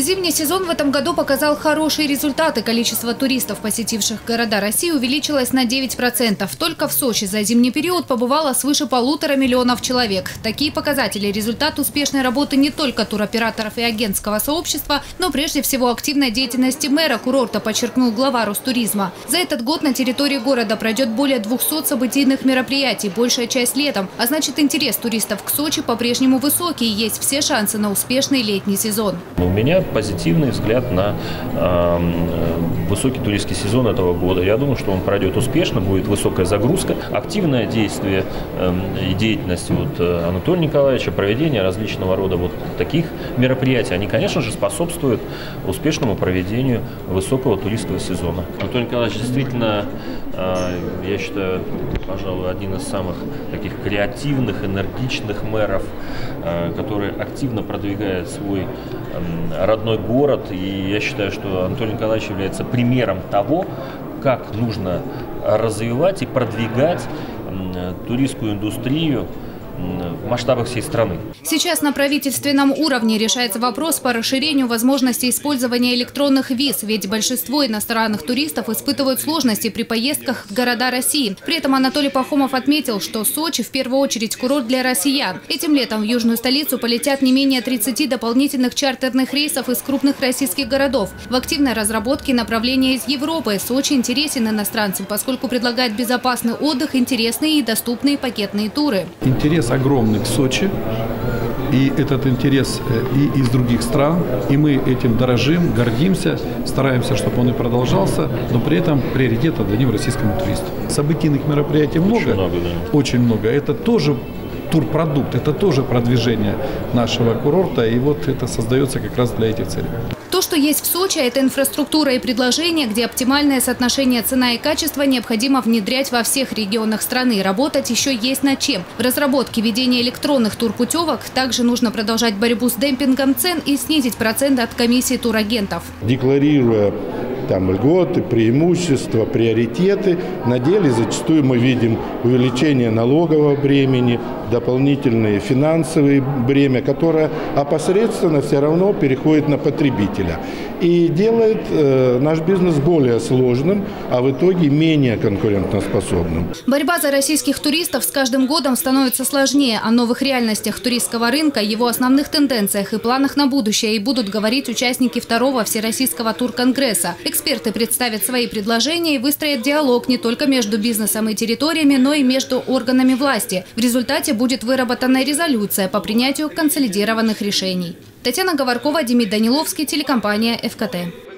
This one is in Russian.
Зимний сезон в этом году показал хорошие результаты. Количество туристов, посетивших города России, увеличилось на 9%. Только в Сочи за зимний период побывало свыше полутора миллионов человек. Такие показатели – результат успешной работы не только туроператоров и агентского сообщества, но прежде всего активной деятельности мэра курорта, подчеркнул глава Ростуризма. За этот год на территории города пройдет более 200 событийных мероприятий, большая часть летом. А значит, интерес туристов к Сочи по-прежнему высокий и есть все шансы на успешный летний сезон. У меня позитивный взгляд на э, высокий туристский сезон этого года. Я думаю, что он пройдет успешно, будет высокая загрузка, активное действие э, и деятельность вот э, Анатолия Николаевича, проведение различного рода вот таких мероприятий, они, конечно же, способствуют успешному проведению высокого туристского сезона. Анатолий Николаевич действительно, э, я считаю, пожалуй, один из самых таких креативных, энергичных мэров, э, который активно продвигает свой родной город. И я считаю, что Анатолий Николаевич является примером того, как нужно развивать и продвигать туристскую индустрию в масштабах всей страны. Сейчас на правительственном уровне решается вопрос по расширению возможности использования электронных виз, ведь большинство иностранных туристов испытывают сложности при поездках в города России. При этом Анатолий Пахомов отметил, что Сочи в первую очередь курорт для россиян. Этим летом в южную столицу полетят не менее 30 дополнительных чартерных рейсов из крупных российских городов. В активной разработке направления из Европы Сочи интересен иностранцам, поскольку предлагает безопасный отдых, интересные и доступные пакетные туры. Интерес огромный к Сочи. И этот интерес э, и из других стран, и мы этим дорожим, гордимся, стараемся, чтобы он и продолжался, но при этом приоритет отдадим российскому туристу. Событийных мероприятий много, очень много, да. очень много. Это тоже турпродукт, это тоже продвижение нашего курорта, и вот это создается как раз для этих целей. То, что есть в Сочи, это инфраструктура и предложения, где оптимальное соотношение цена и качество необходимо внедрять во всех регионах страны. Работать еще есть над чем. В разработке ведения электронных турпутевок также нужно продолжать борьбу с демпингом цен и снизить проценты от комиссии турагентов. Декларируя там льготы, преимущества, приоритеты. На деле зачастую мы видим увеличение налогового бремени, дополнительные финансовые бремя, которое опосредственно все равно переходит на потребителя и делает э, наш бизнес более сложным, а в итоге менее конкурентоспособным. Борьба за российских туристов с каждым годом становится сложнее. О новых реальностях туристского рынка, его основных тенденциях и планах на будущее и будут говорить участники второго Всероссийского турконгресса. Эксперты представят свои предложения и выстроят диалог не только между бизнесом и территориями, но и между органами власти. В результате будет выработана резолюция по принятию консолидированных решений. Татьяна Говоркова, Демид Даниловский, телекомпания «ФКТ».